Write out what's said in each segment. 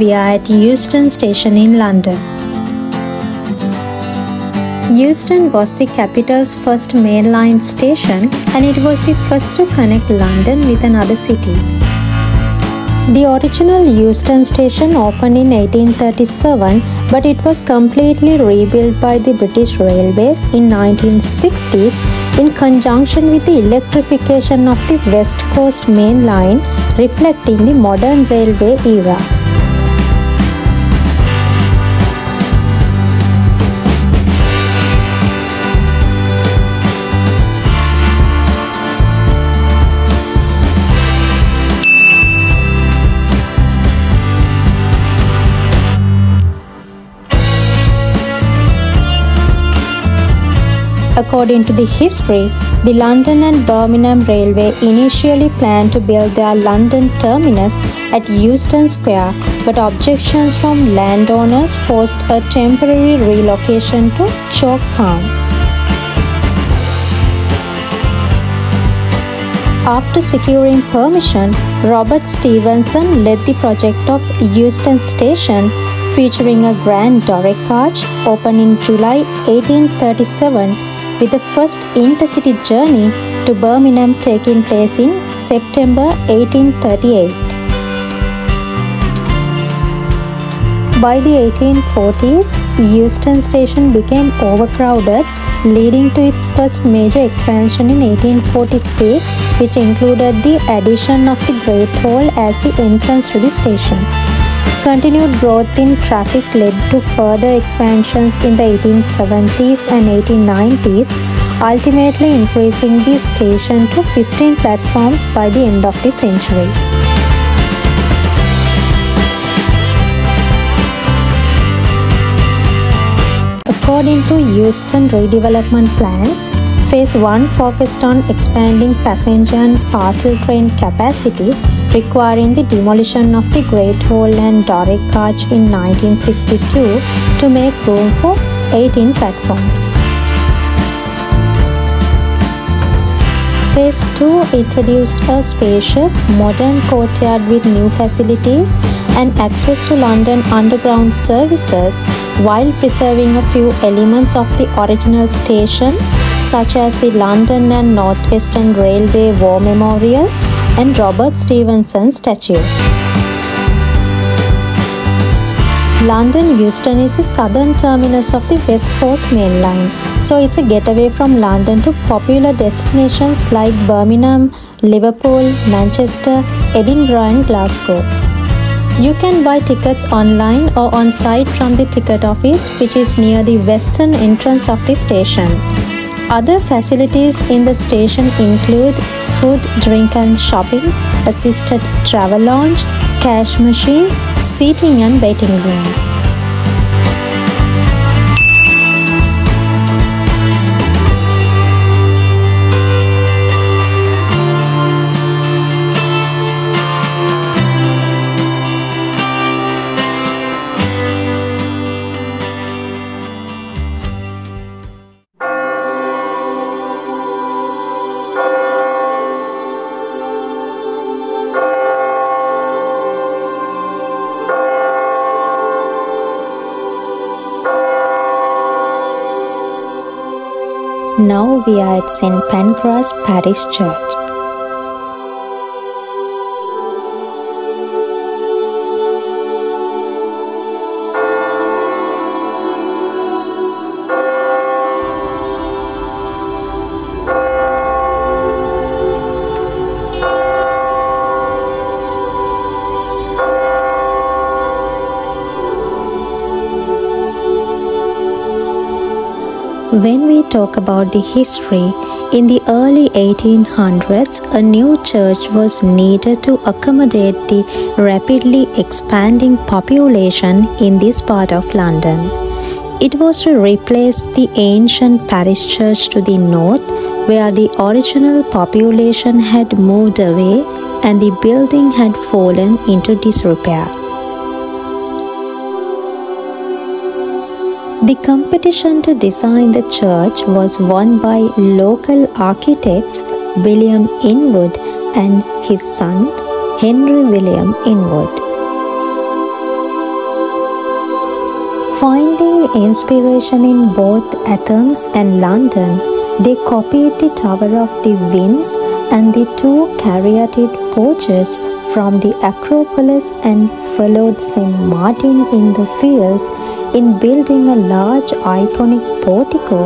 we are at Euston Station in London. Euston was the capital's first mainline station and it was the first to connect London with another city. The original Euston station opened in 1837 but it was completely rebuilt by the British Railways in 1960s in conjunction with the electrification of the West Coast Main Line reflecting the modern railway era. According to the history, the London and Birmingham Railway initially planned to build their London terminus at Euston Square, but objections from landowners forced a temporary relocation to Chalk Farm. After securing permission, Robert Stephenson led the project of Euston Station featuring a grand Doric arch opened in July 1837 with the first intercity journey to Birmingham taking place in September 1838. By the 1840s, Euston Station became overcrowded, leading to its first major expansion in 1846, which included the addition of the Great Hall as the entrance to the station. Continued growth in traffic led to further expansions in the 1870s and 1890s, ultimately increasing the station to 15 platforms by the end of the century. According to Euston redevelopment plans, Phase 1 focused on expanding passenger and parcel train capacity requiring the demolition of the Great Hall and Doric Arch in 1962 to make room for 18 platforms. Phase 2 introduced a spacious, modern courtyard with new facilities and access to London Underground services while preserving a few elements of the original station such as the London and North Western Railway War Memorial and Robert Stephenson statue. London Euston is the southern terminus of the West Coast Main Line, so it's a getaway from London to popular destinations like Birmingham, Liverpool, Manchester, Edinburgh, and Glasgow. You can buy tickets online or on site from the ticket office, which is near the western entrance of the station. Other facilities in the station include food, drink and shopping, assisted travel lounge, cash machines, seating and waiting rooms. Now we are at St. Pancras Parish Church. When we talk about the history, in the early 1800s, a new church was needed to accommodate the rapidly expanding population in this part of London. It was to replace the ancient parish church to the north, where the original population had moved away and the building had fallen into disrepair. The competition to design the church was won by local architects William Inwood and his son Henry William Inwood. Finding inspiration in both Athens and London, they copied the Tower of the Winds and the two caryatid porches from the Acropolis and followed St. Martin in the Fields in building a large iconic portico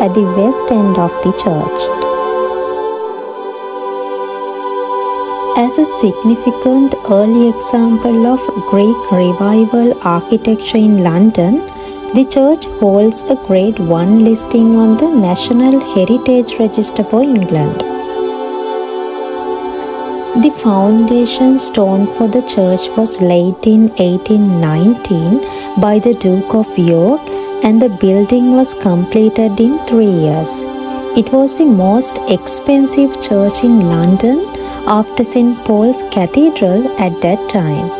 at the west end of the church. As a significant early example of Greek revival architecture in London, the church holds a Grade 1 listing on the National Heritage Register for England. The foundation stone for the church was laid in 1819 by the Duke of York and the building was completed in three years. It was the most expensive church in London after St. Paul's Cathedral at that time,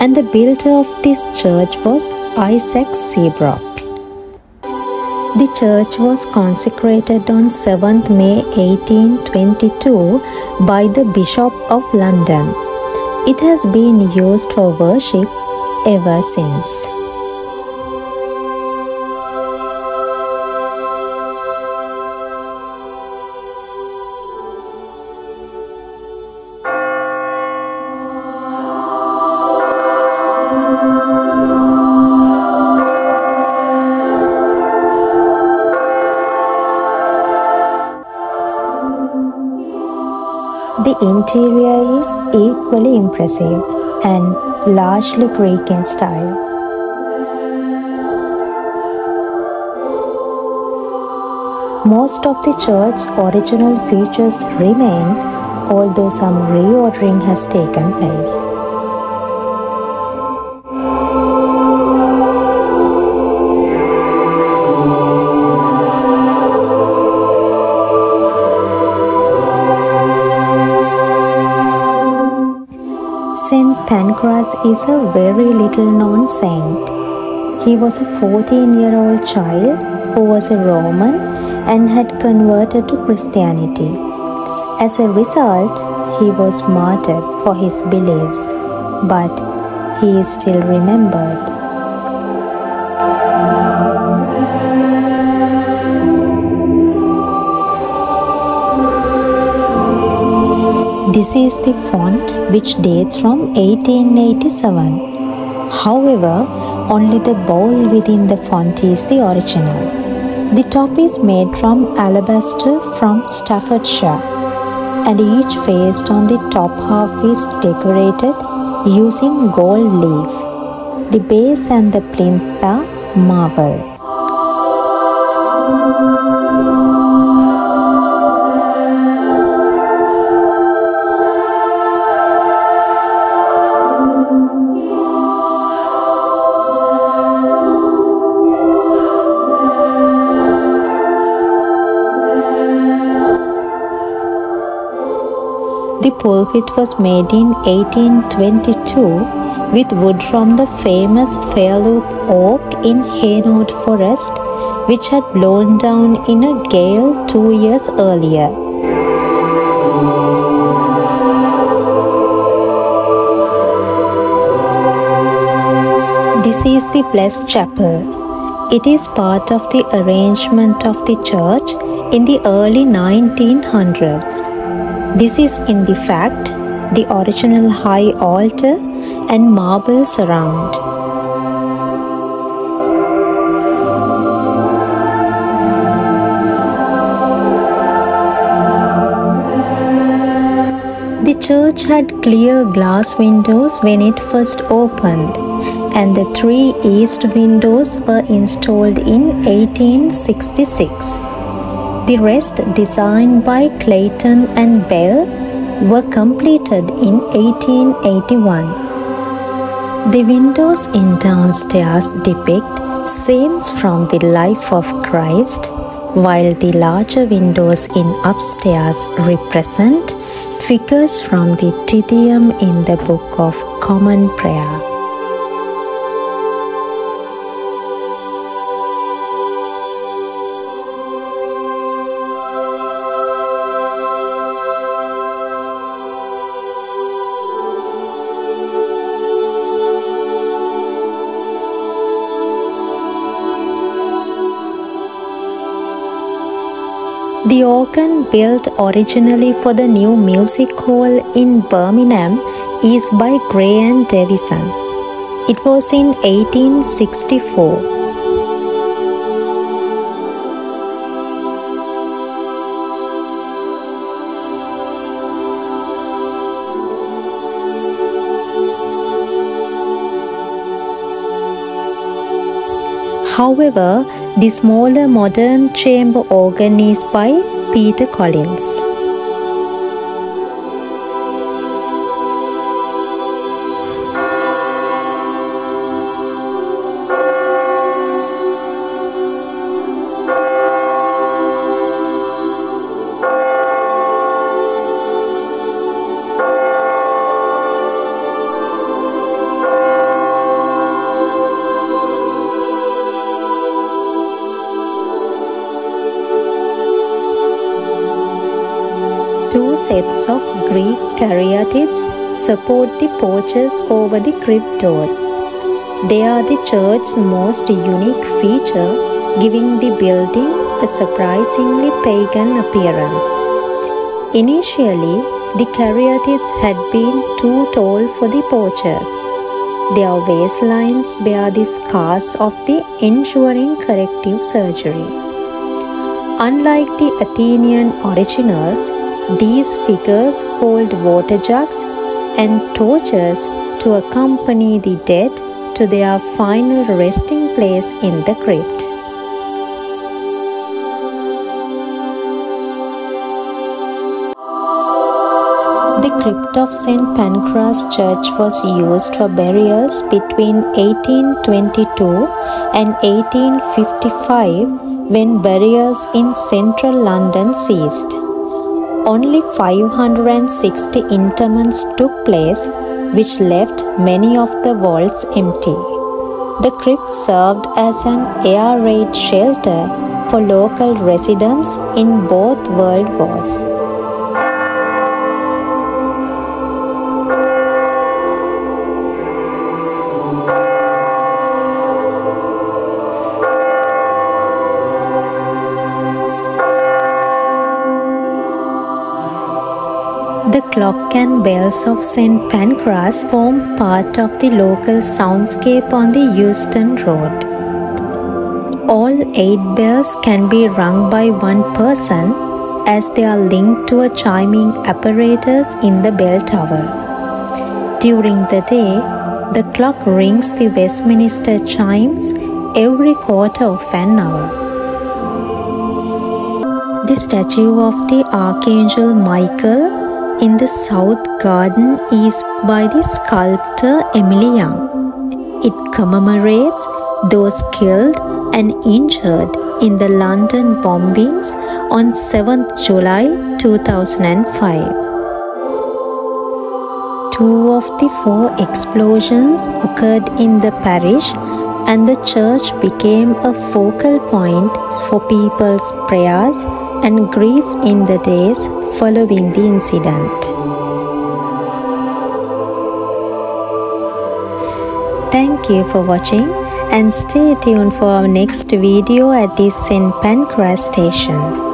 and the builder of this church was Isaac Seabrook. The church was consecrated on 7th May 1822 by the Bishop of London. It has been used for worship ever since. Interior is equally impressive and largely Greek in style. Most of the church's original features remain, although some reordering has taken place. Is a very little known saint. He was a 14 year old child who was a Roman and had converted to Christianity. As a result, he was martyred for his beliefs, but he is still remembered. This is the font which dates from 1887. However, only the bowl within the font is the original. The top is made from alabaster from Staffordshire, and each face on the top half is decorated using gold leaf. The base and the plinth are marble. Pulpit was made in 1822 with wood from the famous Fairlop oak in Hainault Forest, which had blown down in a gale two years earlier. This is the Blessed Chapel. It is part of the arrangement of the church in the early 1900s. This is in the fact the original high altar and marble surround. The church had clear glass windows when it first opened, and the three east windows were installed in 1866. The rest, designed by Clayton and Bell, were completed in 1881. The windows in downstairs depict scenes from the life of Christ, while the larger windows in upstairs represent figures from the Te Deum in the Book of Common Prayer. The organ built originally for the new music hall in Birmingham is by Gray and Davison. It was in 1864. However, the smaller modern chamber organ is by Peter Collins. Sets of Greek caryatids support the porches over the crypt doors. They are the church's most unique feature, giving the building a surprisingly pagan appearance. Initially, the caryatids had been too tall for the porches. Their waistlines bear the scars of the ensuring corrective surgery. Unlike the Athenian originals, these figures hold water jugs and torches to accompany the dead to their final resting place in the crypt. The crypt of St. Pancras Church was used for burials between 1822 and 1855 when burials in central London ceased only 560 interments took place, which left many of the vaults empty. The crypt served as an air raid shelter for local residents in both world wars. Clock and bells of St. Pancras form part of the local soundscape on the Euston Road. All eight bells can be rung by one person as they are linked to a chiming apparatus in the bell tower. During the day, the clock rings the Westminster chimes every quarter of an hour. The statue of the Archangel Michael in the South Garden is by the sculptor Emily Young. It commemorates those killed and injured in the London bombings on 7th July 2005. Two of the four explosions occurred in the parish, and the church became a focal point for people's prayers and grief in the days following the incident. Thank you for watching and stay tuned for our next video at the St. Pancras station.